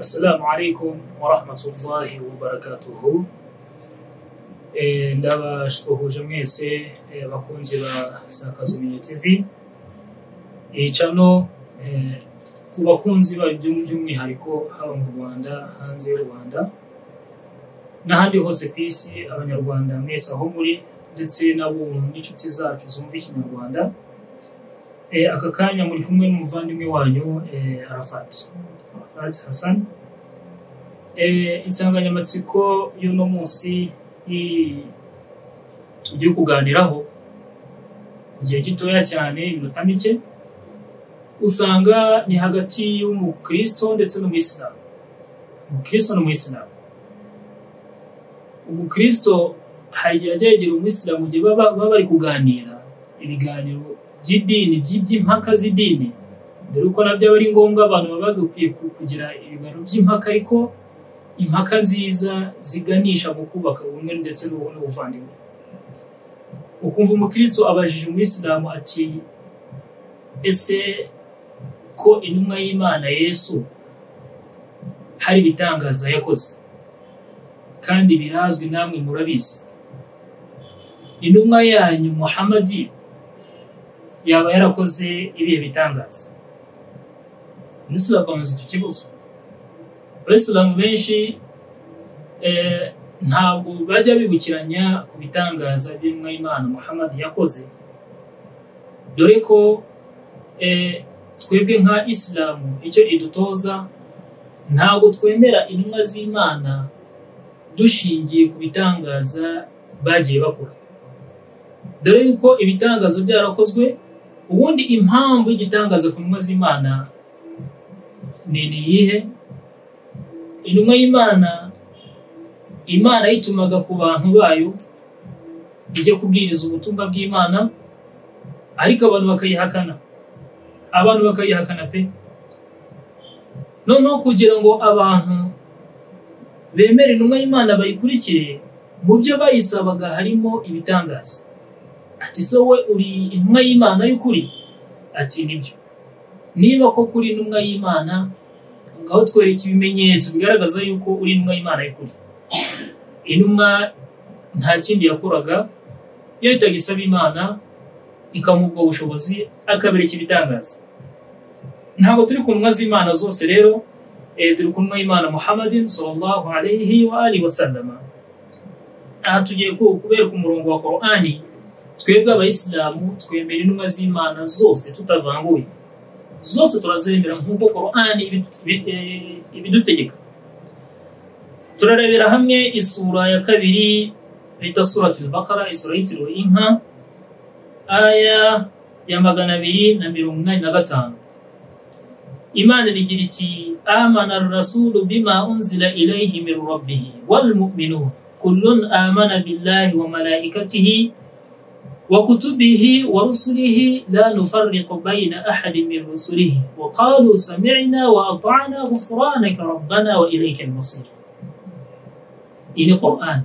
Assalamu alaikum warahmatullahi wabarakatuhu Eh, ndabashuhuje mwese eh, bakunzi ba Sakazumenye TV iyi cano eh, ku bakunzi bayo by'um- by'umwihariko haba mu Rwanda hanze y'u Rwanda n'ahandi hose ku isi abanyarwanda mwese aho muri ndetse n'abo n'inshuti zacu zumva ikinyarwanda. Eh, aka kanya muri kumwe n'umuvandimwe wanyu eh, Arafat Hassan. Eh, insanganyamatsiko y'uno munsi tugiye kuganiraho mu gihe gitoya cyane iminota mike usanga ni hagati y'umukristo ndetse n'umuyisilamu umukristo n'umuyisilamu umukristo hari igihe ajya yegera umuyisilamu mu gihe baba bari kuganira ibiganiro by'idini by- by'impaka z'idini dore ko na byo aba ari ngombwa abantu baba bagakwiye ku- kugira ibiganiro by'impaka ariko impaka nziza ziganisha mu kubaka ubumwe ndetse n'ubu- n'ubuvandimwe. Ukumva umukristo abajije umuyisilamu ati ese ko intumwa y'imana yesu hari ibitangaza yakoze? Kandi birazwi namwe murabizi. Intumwa yanyu muhamadi yaba yarakoze ibihe bitangaza? Umuyisilamu akomeza icyo kibazo abayisilamu benshi ntabwo bajya bibukiranya ku bitangaza by'intumwa y'imana muhammad yakoze. Dore ko eh, twebwe nka isilamu icyo idutoza ntabwo twemera intumwa z'imana dushingiye ku bitangaza bagiye bakora. Dore yuko ibitangaza byarakozwe ubundi impamvu y'igitangaza ku ntumwa z'imana ni iyihe intumwa y'imana imana yitumaga ku bantu bayo ijya kubwiriza ubutumwa bw'imana ariko abantu bakayihakana. Abantu bakayihakana pe. Noneho kugira ngo abantu bemere intumwa y'imana bayikurikire mu byo bayisabaga harimo ibitangazo ati so we uri intumwa y'imana y'ukuri? Ati ni byo niba koko uri intumwa y'imana ngaho twereke ibimenyetso bigaragaza yuko uri intumwa y'imana y'ukuri. Intumwa nta kindi yakoraga yahitaga isaba imana ikamuha ubwo bushobozi akabereka ibitangaza. Ntabwo turi ku ntumwa z'imana zose rero eh, turi ku ntumwa y'imana muhammadin sallallahu alayhi wa alihi wa sallama aha tugiye ku- kubereka umurongo wa korani twebwe abayisilamu twemera intumwa z'imana zose tutavanguye. Zose turazemera nk'uko eh, ibidutegeka turarebera hamwe isura ya kabiri bita surati al-bakara isura yitiriwe inka aya ya magana abiri na mirongo inani na gatanu imana rigira iti amana rasulu bima unzila ilayhi min rabbihi walmu'minun kullun amana billahi wa malaikatihi وكتبه ورسله لا نفرق بين أحد من رسله وقالوا سمعنا وأطعنا غفرانك ربنا وإليك المصير ini Qur'an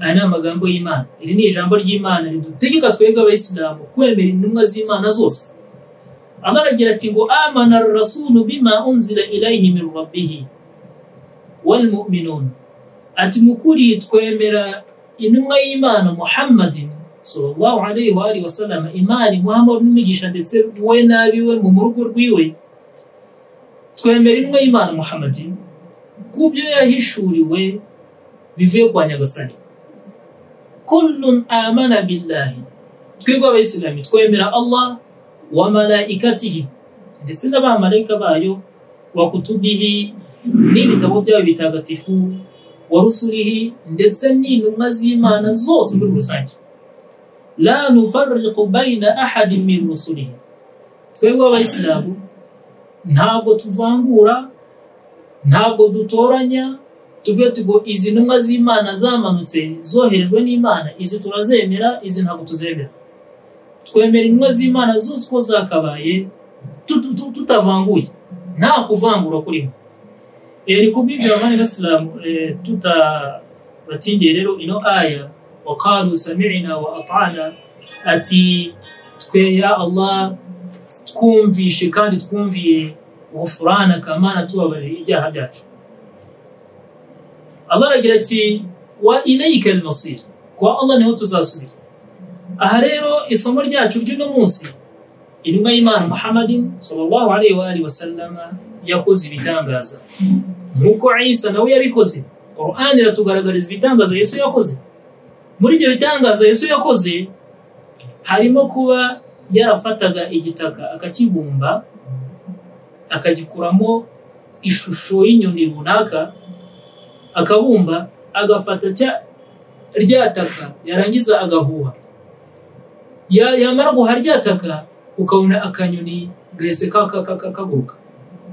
aya ni amagambo y'Imana iri ni ijambo ry'Imana ridutegeka twebwe abayisilamu kwemera intumwa z'Imana zose Allah aragira ati ngo amana rasulu bima unzila ilayhi min rabbih wal mu'minun ati mukuri twemera intumwa y'Imana Muhammadin sallallahu alayhi wa alihi wasallam imani Muhammad n'umugisha ndetse we n'abiwe mu rugo rwiwe. Twemera intumwa y'Imana Muhammadin ku byo yahishuriwe bivuye kwa nyagasani. Kullun amana billahi. Twebwe abayisilamu twemera allah wa malaikatihi ndetse n'abamarayika bayo wa kutubihi n'ibitabo byayo bitagatifu wa rusulihi ndetse n'intumwa z'imana zose muri rusange. La nufarriqu bayna ahadin min rusulihi twebwe abayisilamu ntabwo tuvangura ntabwo dutoranya tuvuge tugo izi ntumwa z'imana zamanutse zoherejwe n'imana. Izi turazemera izi ntabwo tuzemera. Twemera intumwa z'imana zose uko zakabaye tut- tut- tutavanguye. Nta kuvangura kurimo Eh, ni kubw'ibyo abandi basilamu eh, tutabatindiye rero ino aya. Waqalu sami'na wa ata'na ati twe ya allah twumvishe kandi twumviye ghufranaka mana tubabarira ibyaha byacu allah aragira ati wa ilayka almasir kwa allah ni ho tuzasubira aha rero isomo ryacu ry'uno munsi intumwa y'imana muhammadin sallallahu alaihi wa alihi wasallama yakoze ibitangaza nk'uko isa nawe yabikoze qur'an iratugaragariza ibitangaza yesu yakoze muri ibyo bitangaza yesu yakoze harimo kuba yarafataga igitaka akakibumba akagikuramo ishusho y'inyoni runaka akabumba agafata rya taka yarangiza agahuha. Yamara guha rya taka ukabona akanyoni gahise kaguruka.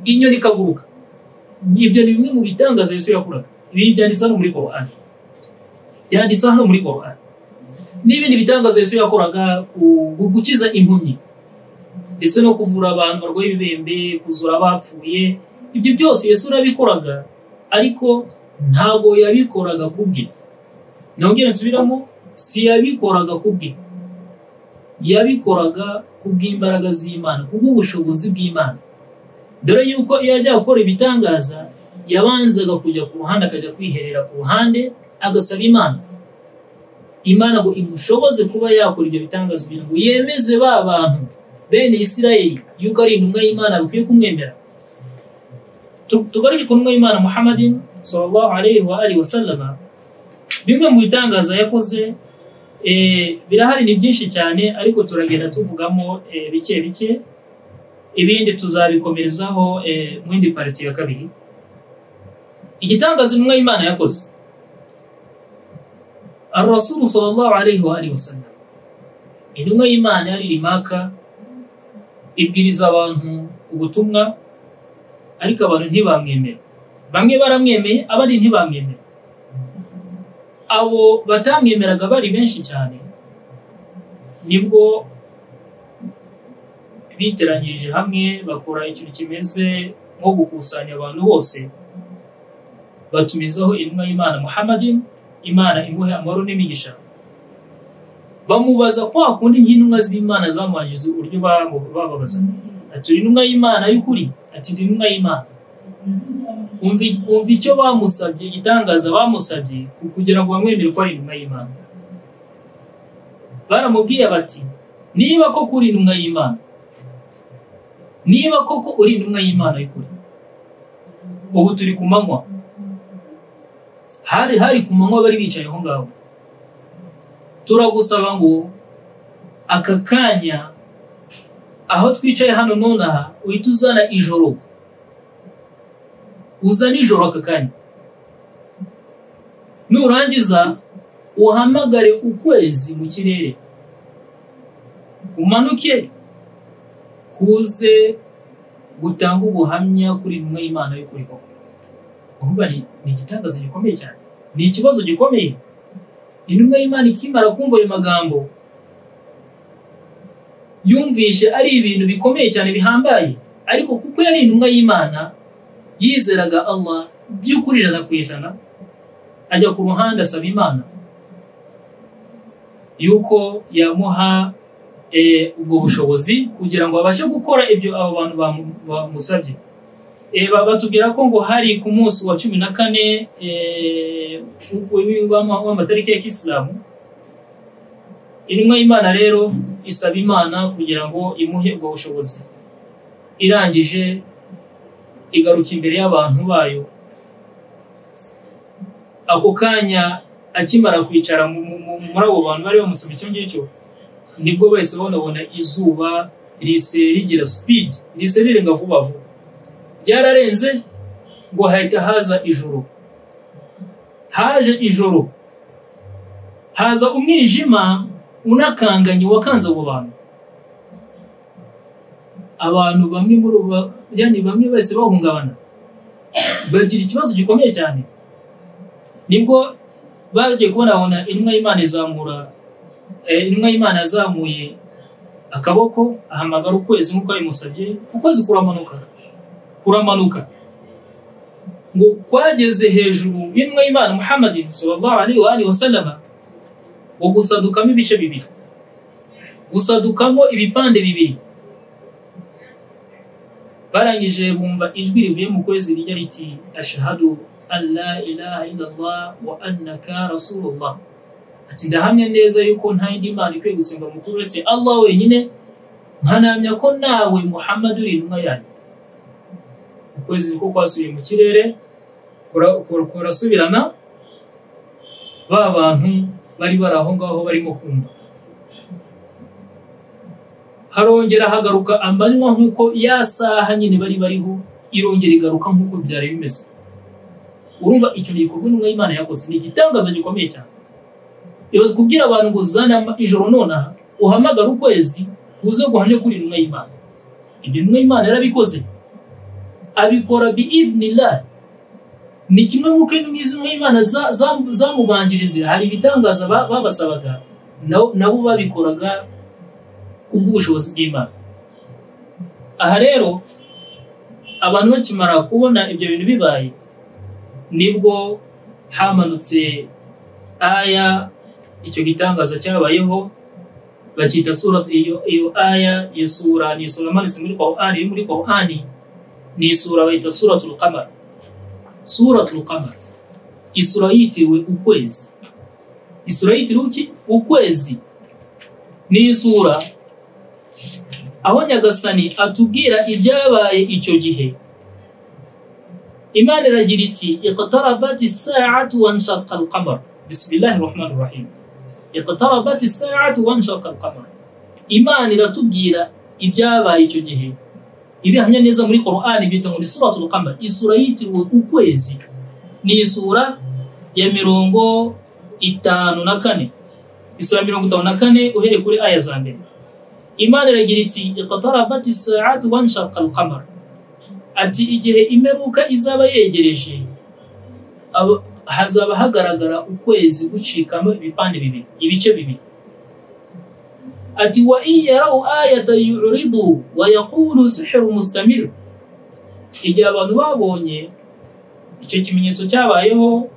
Inyoni ikaguruka ibyo ni bimwe mu bitangaza yesu yakoraga ibi byanditse hano muri korani. Byanditse hano muri korani n'ibindi bitangaza yesu yakoraga gukiza impumyi ndetse no kuvura abantu barwaye ibibembe kuzura abapfuye. Ibyo byose yesu urabikoraga ariko ntabwo yabikoraga ku bwe. Nongere nsubiramo si yabikoraga ku bwe. Yabikoraga ku bw'imbaraga z'imana ku bw'ubushobozi bw'imana. Dore yuko iyo ajya gukora ibitangaza yabanzaga kujya ku ruhande akajya kwiherera ku ruhande agasaba imana. Imana ngo imushoboze kuba yakora ibyo bitangaza kugira ngo yemeze ba bantu bene isirayeli yuko ari intumwa y'imana bikwiye kumwemera. Tugaruke ku ntumwa y'imana muhammadin sallallahu alaihi wa alihi wasallama bimwe mu bitangaza yakoze birahari ni byinshi cyane ariko turagenda tuvugamo bike bike. Ibindi tuzabikomerezaho mu yindi pariti ya kabiri. Igitangaza intumwa y'imana yakoze. Arasulu sallallahu alaihi wa alihi wasallam intumwa y'imana yari imaka ibwiriza abantu ubutumwa ariko abantu ntibamwemera bamwe baramwemeye abandi ntibamwemera abo batamwemeraga bari benshi cyane ni bwo biteranyirije hamwe bakora ikintu kimeze nko gukusanya abantu bose. Batumizaho intumwa y'imana muhammadin imana imuhe amahoro n'imigisha. Bamubaza kwa kundi nk'intumwa z'imana zamuhagije uburyo bababazaga ati uri intumwa y'imana y'ukuri? Ati ndi intumwa y'imana. Umva icyo bamusabye igitangaza bamusabye kugira ngo bamwemere ko ari intumwa y'imana. Baramubwiye bati niba koko uri intumwa y'imana niba koko uri intumwa y'imana y'ukuri ubu turi ku manywa. Hari hari ku manywa bari bicaye aho ngaho. Turagusaba ngo aka kanya aho twicaye hano nonaha uhita uzana ijoro. Uzana ijoro aka kanya. Nurangiza uhamagare ukwezi mu kirere. Kumanuke kuze gutanga ubuhamya kuri intumwa y'imana y'ukuri koko. Urumva ni igitangaza gikomeye cyane. Ni ikibazo gikomeye. Intumwa y'imana ikimara kumva ayo magambo yumvishe ari ibintu bikomeye cyane bihambaye. Ariko kuko yari intumwa y'imana yizeraga allah by'ukuri ijana ku ijana ajya ku ruhande asaba imana. Yuko yamuha ubwo bushobozi kugira ngo abashe gukora ibyo abo bantu bamusabye. Batubwira ko ngo hari ku munsi wa cumi na kane w'amatariki ya kisilamu intumwa y'imana rero isaba imana kugira ngo imuhe ubwo bushobozi. Irangije igaruka imbere y'abantu bayo. Ako kanya akimara kwicara muri abo bantu bari bamusaba icyo ngicyo ni bwo bahise banabona izuba rise rigira sipidi rise rirenga vuba vuba. Ryararenze ngo hahita haza ijoro. Haje ijoro. Haza umwijima unakanganye wakanze abo bantu. Abantu bamwe muri yani bamwe bahise bahungabana. Bagira ikibazo gikomeye cyane. Nibwo bagiye kubona babona intumwa y'imana izamura intumwa y'imana yazamuye akaboko ahamagara ukwezi nk'uko yabimusabye ukwezi kuramanuka. Kuramanuka ngo kwageze hejuru y'intumwa y'imana muhammadin sallallahu alaihi wa alihi wasallama ngo gusadukamo ibice bibiri. Gusadukamo ibipande bibiri. Barangije bumva ijwi rivuye mu kwezi rijya riti ashhadu an la ilaha illallah wa annaka rasulullah. Ati ndahamya neza yuko nta yindi mana ikwiye gusenga mukuru uretse allah wenyine. Nkanamya ko nawe muhammad uri intumwa yanyu. Ukwezi niko kwasubiye mu kirere kura- kura- kurasubirana ba bantu bari bari aho ngaho barimo kumva. Harongera hagaruka amanywa nk'uko ya saha nyine bari bariho irongera igaruka nk'uko byari bimeze. Urumva icyo ni igikorwa intumwa y'imana yakoze ni igitangaza gikomeye cyane. Ibaze kubwira abantu ngo zana ijoro nonaha uhamagara ukwezi uze guhamya kuri intumwa y'imana ibyo intumwa y'imana yarabikoze. Abikora bi idhnillah ni kimwe nk'uko intumwa y'imana za- za- zamubanjirize hari ibitangaza ba- babasabaga nabo babikoraga kubw'ubushobozi bw'imana. Aha rero abantu bakimara kubona ibyo bintu bibaye ni bwo hamanutse aya icyo gitangaza cyabayeho bakita sura iyo, aya iyo sura ni isura imanitse muri Qur'ani iri muri Qur'ani ni isura bayita suratul qamar. Suratul qamar. Isura yitiriwe ukwezi. Isura yitiriwe iki ukwezi. Ni isura aho nyagasani atubwira ibyabaye icyo gihe. Imana iragira iti iqtarabati saatu wanshaqa alqamar. Bismillahi rahmani rahim. Iqtarabati saatu wanshaqa alqamar. Imana iratubwira ibyabaye icyo gihe. Ibihamya neza muri Qur'ani bita ngo ni suratul qamar. Isura yitiriwe ukwezi. Ni isura ya mirongo itanu na kane. Isura ya mirongo itanu na kane uhereye kuri aya za mbere. Imana iragira iti iqtarabati saatu wanshaqa alqamar. Ati igihe imperuka izaba yegereje hazaba hagaragara ukwezi gucikamo ibipande bibiri ibice bibiri. Ati wa in yarau ayatan yuridu wa yaqulu sihiru mustamir igihe abantu babonye icyo kimenyetso cyabayeho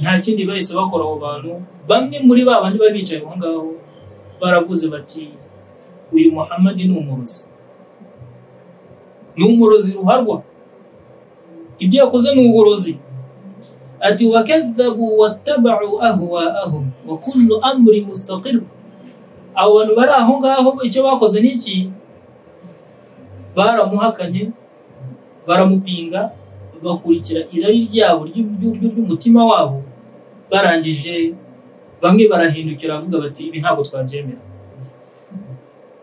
nta kindi bahise bakora abo bantu. Bamwe muri ba bandi bari bicaye aho ngaho baravuze bati uyu muhammadi ni umurozi. Ni umurozi ruharwa. Ibyo yakoze ni uburozi. Ati wakadhabu wattabau ahwaahum wa kullu amri mustaqir abo bantu bari aho ngaho icyo bakoze ni iki? Baramuhakanye baramupinga bakurikira irari ryabo ry'u- ry'u- ry'umutima wabo. Barangije bamwe barahindukira bavuga bati ibi ntabwo twabyemera.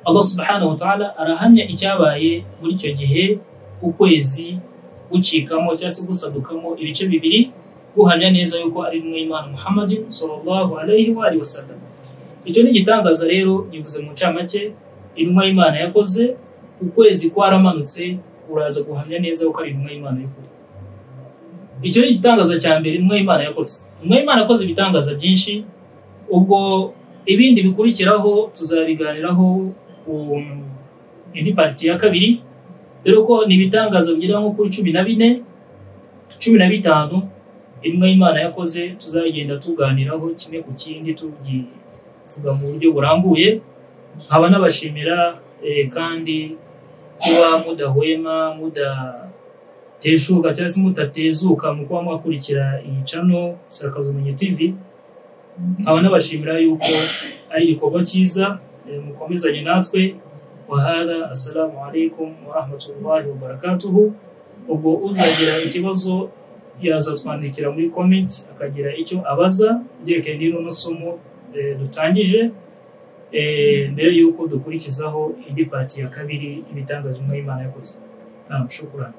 Allah subhanahu wa ta'ala arahamya icyabaye muri icyo gihe ukwezi gucikamo cyangwa se gusadukamo ibice bibiri guhamya neza yuko ari intumwa y'Imana Muhammad sallallahu alaihi wa alihi wasallam icyo ni igitangaza rero nivuze mu ncamake intumwa y'Imana yakoze ukwezi kwaramanutse uraza guhamya neza yuko ari intumwa y'Imana y'ukuri. Icyo ni igitangaza cya mbere intumwa y'Imana yakoze. Intumwa y'Imana yakoze ibitangaza byinshi ubwo ibindi bikurikiraho tuzabiganiraho ku indi pariti ya kabiri dore ko ni ibitangaza bigera nko kuri cumi na bine cumi na bitanu intumwa y'Imana yakoze tuzagenda tuganiraho kimwe ku kindi tubivuga mu buryo burambuye nkaba nabashimira eh, kandi kuba mudahwema mudateshuka cyangwa se mudatezuka mu kuba mwakurikira iyi cano Sakazumenyi TV nkaba nabashimira yuko ari igikorwa cyiza eh, mukomezanye natwe. Wahara assalamu alaikum warahmatullahi wabarakatuhu ubwo uzagira ikibazo yaza twandikira muri comment akagira icyo abaza byerekeye n'ino somo dutangije eh, mbere y'uko dukurikizaho indi pati ya kabiri ibitangaza y'Imana yakoze. Naam, shukrani.